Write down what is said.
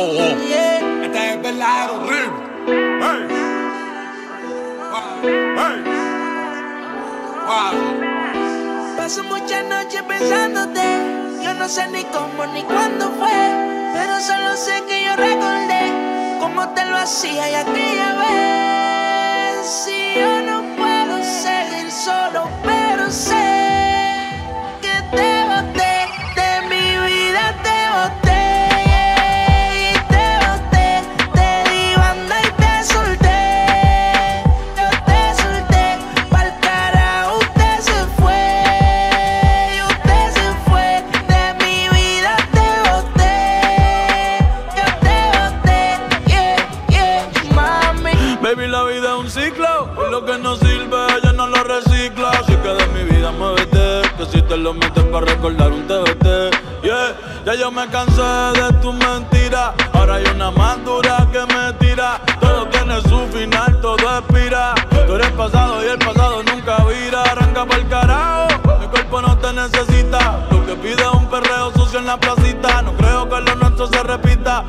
oh, oh. Este es verdadero ritmo. Hey. Hey. Wow. Paso muchas noches pensándote. Yo no sé ni cómo ni cuándo fue. Pero solo sé que yo recordé cómo te lo hacía y aquella vez. Baby, la vida es un ciclo y lo que no sirve ella no lo recicla. Así que de mi vida muévete, que si te lo metes para recordar un TBT. Yeah, ya yo me cansé de tus mentiras. Ahora hay una más dura que me tira. Todo tiene su final, todo expira. Tú eres pasado y el pasado nunca vira. Arranca para el carajo, mi cuerpo no te necesita. Lo que pide es un perreo sucio en la placita. No creo que lo nuestro se repita.